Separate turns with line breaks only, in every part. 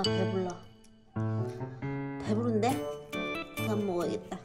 아 배불러 배부른데? 그만 먹어야겠다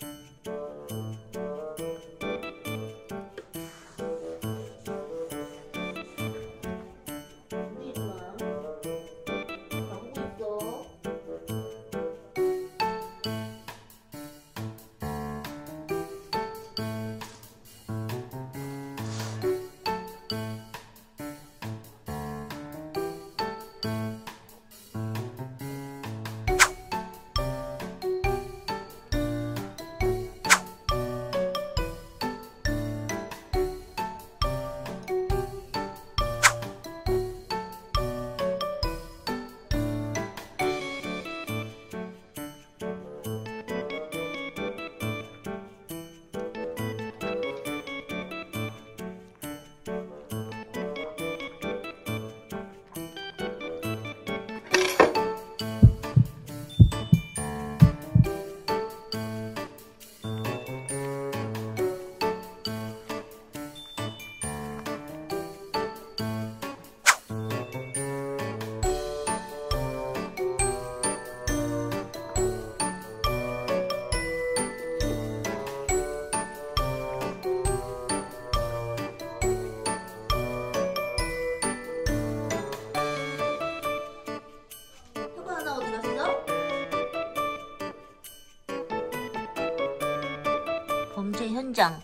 新疆